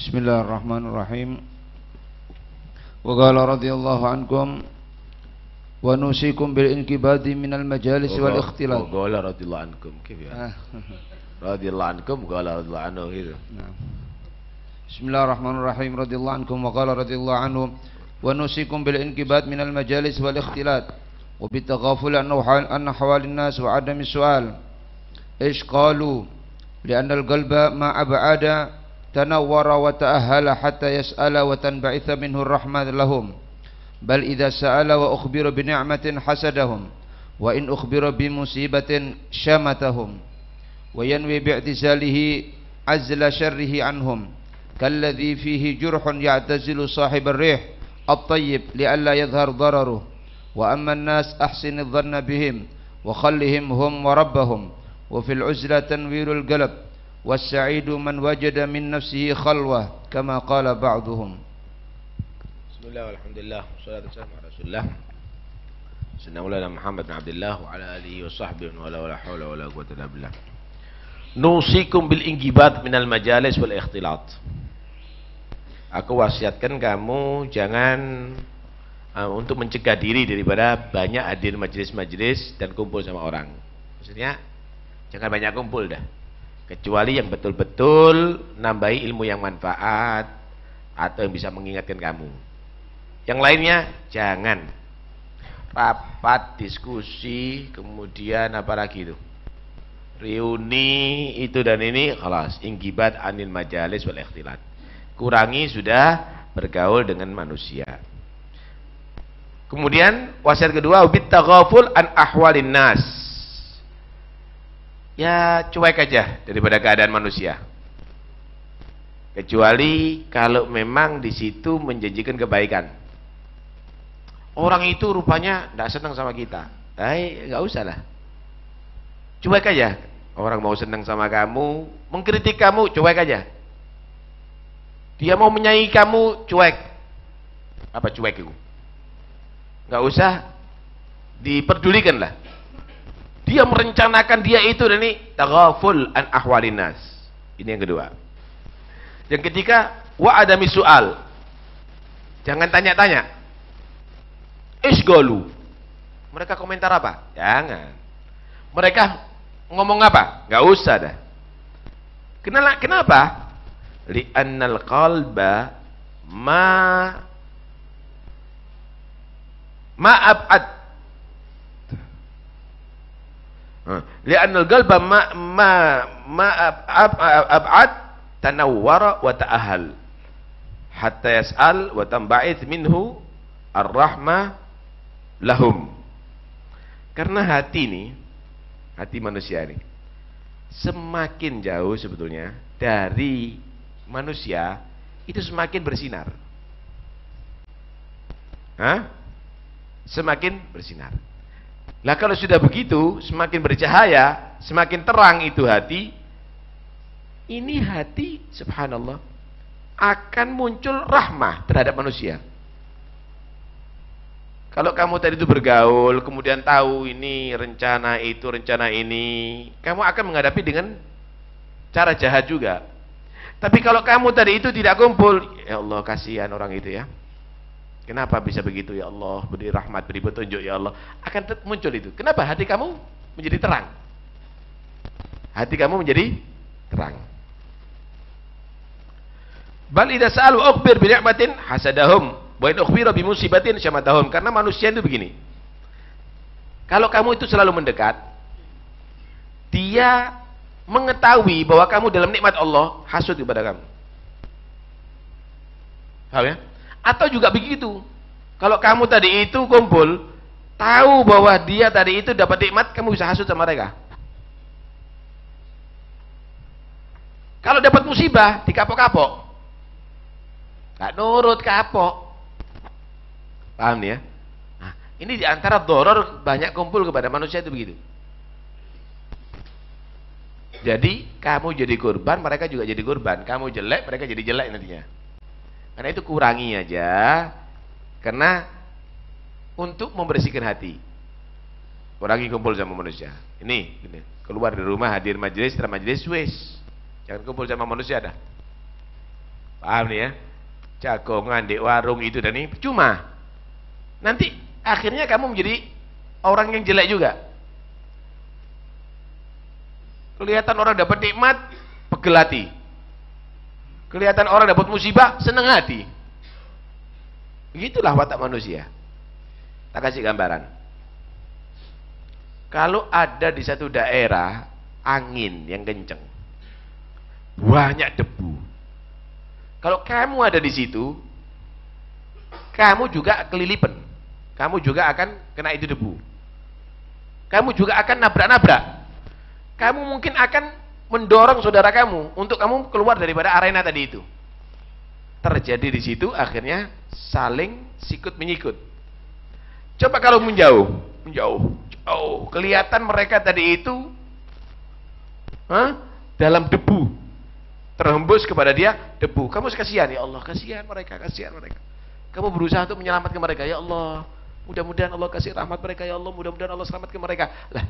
بسم الله الرحمن الرحيم. وقال رضي الله عنكم ونوصيكم بالانكباد من المجالس والاختلاط. وقال رضي الله عنكم كيف يعني؟ رضي الله عنكم قال رضي الله عنه gitu نعم. بسم الله الرحمن الرحيم رضي الله عنكم وقال رضي الله عنهم ونوصيكم بالانكباد من المجالس والاختلاط وبالتغافل عن أحوال الناس وعدم السؤال. إيش قالوا؟ لأن القلب ما أبعد تنور وتأهل حتى يسأل وتنبعث منه الرحمة لهم. بل إذا سأل وأخبر بنعمة حسدهم وإن أخبر بمصيبة شمتهم. وينوي باعتزاله عزل شره عنهم. كالذي فيه جرح يعتزل صاحب الريح الطيب لئلا يظهر ضرره. وأما الناس أحسن الظن بهم وخلهم هم وربهم. وفي العزلة تنوير القلب. والسعيد من وجد من نفسه خلوة كما قال بعضهم بسم الله والحمد لله والصلاة والسلام على رسول الله سيدنا مولانا محمد بن عبد الله وعلى آله وصحبه ولا ولا حول ولا قوة إلا بالله نوصيكم بالإنجبات من المجالس والاختلاط Aku wasiatkan kamu jangan uh, untuk mencegah diri daripada banyak hadir majelis-majelis dan kumpul sama orang. Maksudnya jangan banyak kumpul dah. Kecuali yang betul-betul nambahi ilmu yang manfaat atau yang bisa mengingatkan kamu. Yang lainnya jangan rapat, diskusi, kemudian apa lagi itu? Reuni itu dan ini, kelas inggibat anil majalis wal ikhtilat kurangi sudah bergaul dengan manusia. Kemudian wasiat kedua ubit an ahwalin nas. Ya cuek aja daripada keadaan manusia. Kecuali kalau memang di situ menjanjikan kebaikan. Orang itu rupanya tidak senang sama kita. Eh, nggak usah lah. Cuek aja. Orang mau senang sama kamu, mengkritik kamu, cuek aja dia mau menyayangi kamu cuek. Apa cuek itu? Enggak usah diperdulikan lah. Dia merencanakan dia itu dan ini taghaful an ahwalinas. Ini yang kedua. Yang ketiga, wa adami soal. Jangan tanya-tanya. Isgolu. Mereka komentar apa? Jangan. Mereka ngomong apa? Enggak usah dah. Kenapa? li'annal qalba ma ma ab'ad li'annal qalba ma ma ma ab'ad tanawwara wa ta'ahal hatta yas'al wa tamba'ith minhu ar-rahmah lahum karena hati ini hati manusia ini semakin jauh sebetulnya dari manusia itu semakin bersinar. Hah? Semakin bersinar. Lah kalau sudah begitu, semakin bercahaya, semakin terang itu hati, ini hati subhanallah akan muncul rahmah terhadap manusia. Kalau kamu tadi itu bergaul, kemudian tahu ini rencana itu, rencana ini, kamu akan menghadapi dengan cara jahat juga. Tapi kalau kamu tadi itu tidak kumpul, ya Allah kasihan orang itu ya. Kenapa bisa begitu ya Allah? Beri rahmat, beri petunjuk ya Allah. Akan muncul itu. Kenapa hati kamu menjadi terang? Hati kamu menjadi terang. Bal idza sa'alu ukhbir bi ni'matin hasadahum wa in ukhbira bi musibatin syamatahum. Karena manusia itu begini. Kalau kamu itu selalu mendekat, dia mengetahui bahwa kamu dalam nikmat Allah hasud kepada kamu. Paham ya? Atau juga begitu. Kalau kamu tadi itu kumpul, tahu bahwa dia tadi itu dapat nikmat, kamu bisa hasud sama mereka. Kalau dapat musibah, dikapok-kapok. Gak nurut kapok. Paham ya? Nah, ini di antara doror banyak kumpul kepada manusia itu begitu. Jadi kamu jadi korban, mereka juga jadi korban. Kamu jelek, mereka jadi jelek nantinya. Karena itu kurangi aja. Karena untuk membersihkan hati. Kurangi kumpul sama manusia. Ini, ini. keluar dari rumah hadir majelis, setelah majelis wes. Jangan kumpul sama manusia dah. Paham nih ya? Jagongan di warung itu dan ini cuma nanti akhirnya kamu menjadi orang yang jelek juga. Kelihatan orang dapat nikmat, pegel hati. Kelihatan orang dapat musibah, senang hati. Begitulah watak manusia. Tak kasih gambaran. Kalau ada di satu daerah angin yang kenceng, banyak debu. Kalau kamu ada di situ, kamu juga kelilipan. Kamu juga akan kena itu debu. Kamu juga akan nabrak-nabrak. Kamu mungkin akan mendorong saudara kamu untuk kamu keluar daripada arena tadi itu. Terjadi di situ akhirnya saling sikut menyikut. Coba kalau menjauh, menjauh, jauh, kelihatan mereka tadi itu huh, dalam debu, terhembus kepada dia debu. Kamu kasihan ya Allah, kasihan mereka, kasihan mereka. Kamu berusaha untuk menyelamatkan mereka ya Allah. Mudah-mudahan Allah kasih rahmat mereka ya Allah, mudah-mudahan Allah selamatkan mereka. Lah,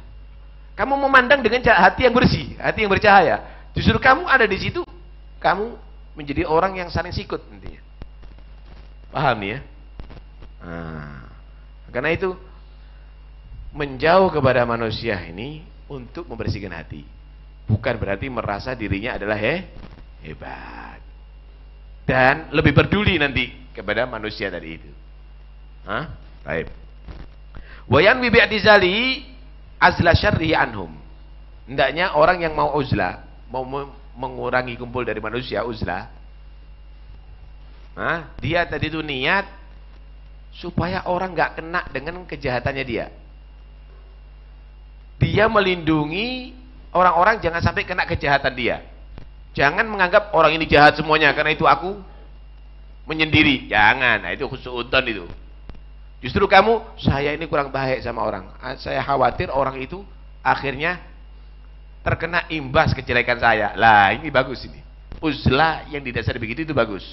kamu memandang dengan hati yang bersih, hati yang bercahaya. Justru kamu ada di situ, kamu menjadi orang yang saling sikut nantinya. Paham nih ya? Nah, karena itu menjauh kepada manusia ini untuk membersihkan hati. Bukan berarti merasa dirinya adalah he, hebat. Dan lebih peduli nanti kepada manusia tadi itu. Hah? Baik. Wayan bibi'tizali azla syarri anhum. Hendaknya orang yang mau uzlah, mau mengurangi kumpul dari manusia uzlah. Nah, dia tadi itu niat supaya orang nggak kena dengan kejahatannya dia. Dia melindungi orang-orang jangan sampai kena kejahatan dia. Jangan menganggap orang ini jahat semuanya karena itu aku menyendiri. Jangan, nah, itu khusuudon itu. Justru kamu, saya ini kurang baik sama orang. Saya khawatir orang itu akhirnya terkena imbas kejelekan saya. Lah, ini bagus ini. Uzlah yang didasari begitu itu bagus.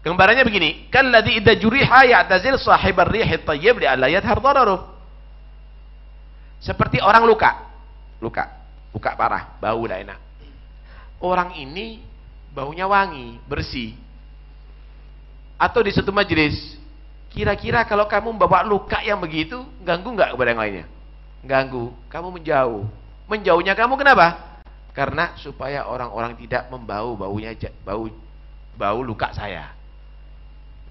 Gambarannya begini, kalladzi idza juriha ya'tazil sahibar rih at-tayyib li'alla yadhhar dararuh. Seperti orang luka. Luka, luka parah, bau tidak enak. Orang ini baunya wangi, bersih, atau di satu majelis kira-kira kalau kamu membawa luka yang begitu ganggu nggak kepada yang lainnya? Ganggu. Kamu menjauh. Menjauhnya kamu kenapa? Karena supaya orang-orang tidak membau baunya bau bau luka saya.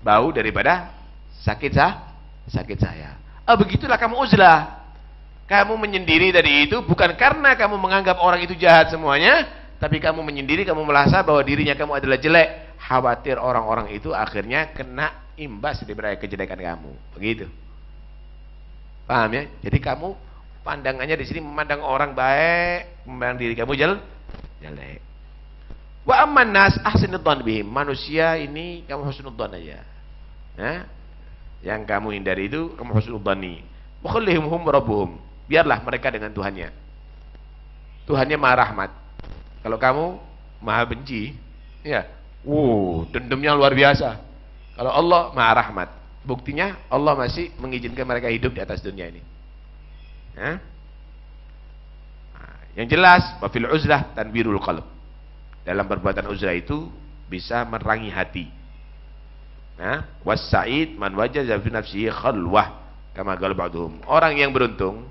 Bau daripada sakit sah sakit saya. Ah begitulah kamu uzlah. Kamu menyendiri dari itu bukan karena kamu menganggap orang itu jahat semuanya tapi kamu menyendiri kamu merasa bahwa dirinya kamu adalah jelek khawatir orang-orang itu akhirnya kena imbas dari kejelekan kamu. Begitu. Paham ya? Jadi kamu pandangannya di sini memandang orang baik, memandang diri kamu jel jelek. Wa amman nas ahsinudzan bihim. Manusia ini kamu husnudzan aja. Ya? Yang kamu hindari itu kamu husnudzani. Wa khallihum hum rabbuhum. Biarlah mereka dengan Tuhannya. Tuhannya Maha Rahmat. Kalau kamu Maha Benci, ya, Uh, dendamnya luar biasa. Kalau Allah maha rahmat. Buktinya Allah masih mengizinkan mereka hidup di atas dunia ini. Nah, yang jelas, wafil uzlah tanbirul qalb. Dalam perbuatan uzlah itu bisa menerangi hati. Nah, was sa'id man wajaza fi nafsihi khalwah kama. Orang yang beruntung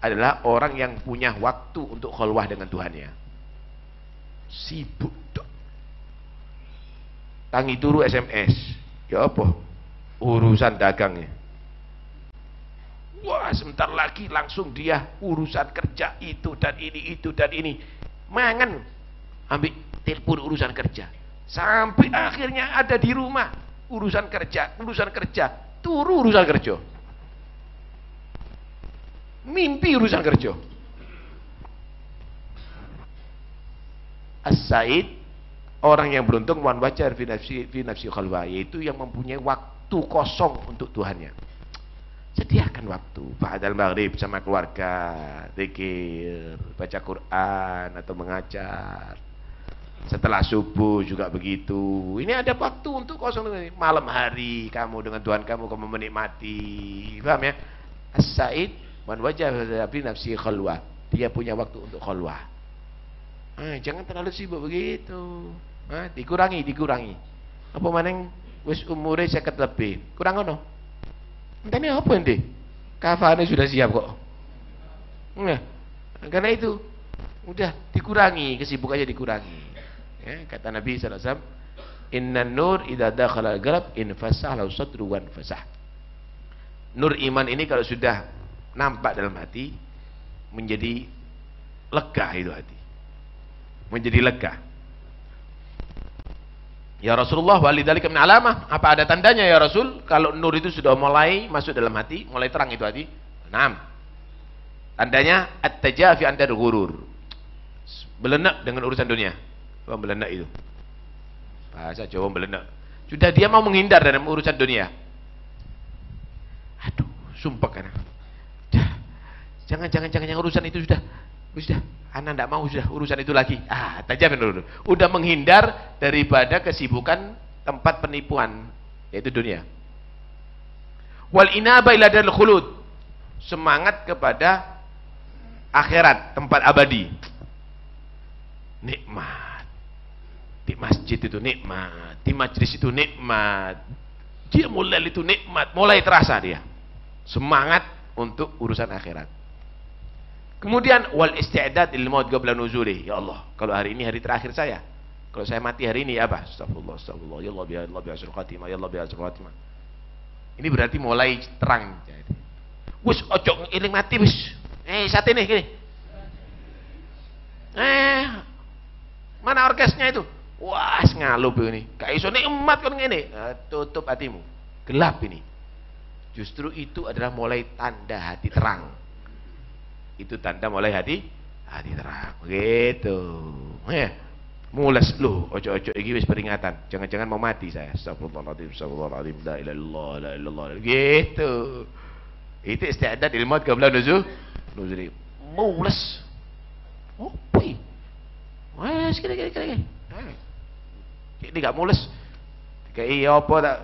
adalah orang yang punya waktu untuk khalwah dengan Tuhannya. Sibuk tangi turu SMS ya apa? Urusan dagangnya. Wah sebentar lagi langsung dia urusan kerja itu dan ini itu dan ini. Mangan. Ambil telepon urusan kerja. Sampai akhirnya ada di rumah. Urusan kerja urusan kerja. Turu urusan kerja. Mimpi urusan kerja. As-said Orang yang beruntung wan wajar fi nafsi fi khalwa yaitu yang mempunyai waktu kosong untuk Tuhannya. Sediakan waktu ba'dal maghrib sama keluarga, zikir, baca Quran atau mengajar. Setelah subuh juga begitu. Ini ada waktu untuk kosong malam hari kamu dengan Tuhan kamu kamu menikmati. Paham ya? As-Said man wajah fi nafsi khalwa. Dia punya waktu untuk khalwah. Ah, jangan terlalu sibuk begitu. Ah, dikurangi, dikurangi. Apa maneng wis umure 50 lebih. Kurang ngono. Entene apa ente? Kafane sudah siap kok. Nah, karena itu udah dikurangi, kesibukannya dikurangi. Ya, kata Nabi wasallam, "Innan nur idza dakhala al-qalb infasah lau sadru wan fasah." Nur iman ini kalau sudah nampak dalam hati menjadi lega itu hati. Menjadi lega. Ya Rasulullah walidzalika min alamah. Apa ada tandanya ya Rasul kalau nur itu sudah mulai masuk dalam hati, mulai terang itu hati? Naam. Tandanya at-tajafi anda ghurur. Belenak dengan urusan dunia. Apa belenak itu? Bahasa Jawa belenak. Sudah dia mau menghindar dari urusan dunia. Aduh, sumpah kan. Jangan jangan jangan yang urusan itu sudah sudah anak tidak mau sudah urusan itu lagi. Ah, tajam dulu. Udah menghindar daripada kesibukan tempat penipuan yaitu dunia. Wal inaba ila khulud. Semangat kepada akhirat, tempat abadi. Nikmat. Di masjid itu nikmat, di majlis itu nikmat. Dia mulai itu nikmat, mulai terasa dia. Semangat untuk urusan akhirat. Kemudian wal isti'dad lil maut qabla nuzuli. Ya Allah, kalau hari ini hari terakhir saya. Kalau saya mati hari ini apa? Astagfirullah, astagfirullah. Ya Allah, ya Allah, ya khatimah, ya Allah, ya khatimah. Ini berarti mulai terang. Wis ojo iling mati wis. Eh, saat ini gini. Eh, mana orkesnya itu? Wah, ngalup ini. Kayak iso nikmat kon ngene. Nah, tutup hatimu. Gelap ini. Justru itu adalah mulai tanda hati terang itu tanda mulai hati hati terang. Begitu. Ya. Mulas lu ojo-ojo iki wis peringatan. Jangan-jangan mau mati saya. Astagfirullahaladzim astagfirullahaladzim. La ilaha illallah la ilallah gitu itu istiadat ilmu qabla nuzul nuzul mulas boy wah sekali sekali sekali ini gak mulas kayak iya apa tak?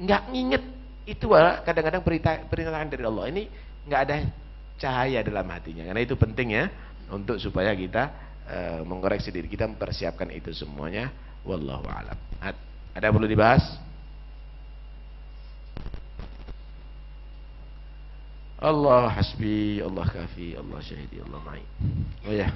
Nggak nginget. Itu kadang-kadang perintahan dari Allah. Ini nggak ada cahaya dalam hatinya. Karena itu penting ya untuk supaya kita e, mengoreksi diri kita mempersiapkan itu semuanya. Wallahu a'lam. Ada perlu dibahas? Allah hasbi, Allah kafi, Allah syahidi, Allah ma'i. Oh ya.